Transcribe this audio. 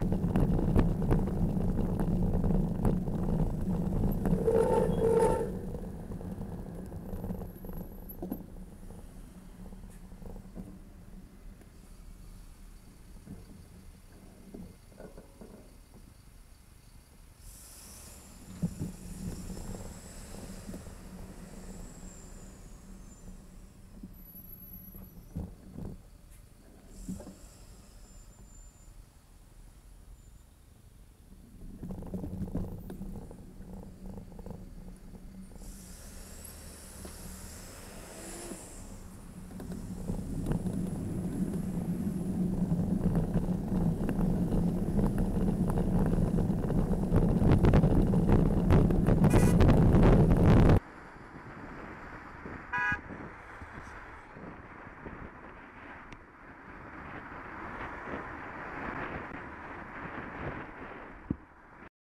you